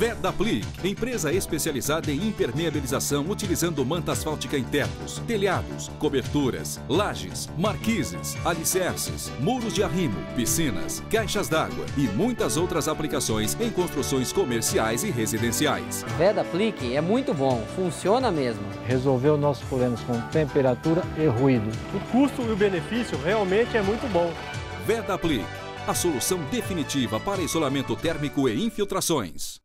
Vedaplic, empresa especializada em impermeabilização utilizando manta asfáltica em tetos, telhados, coberturas, lajes, marquises, alicerces, muros de arrimo, piscinas, caixas d'água e muitas outras aplicações em construções comerciais e residenciais. Vedaplic é muito bom, funciona mesmo. Resolveu nossos problemas com temperatura e ruído. O custo e o benefício realmente é muito bom. Vedaplic, a solução definitiva para isolamento térmico e infiltrações.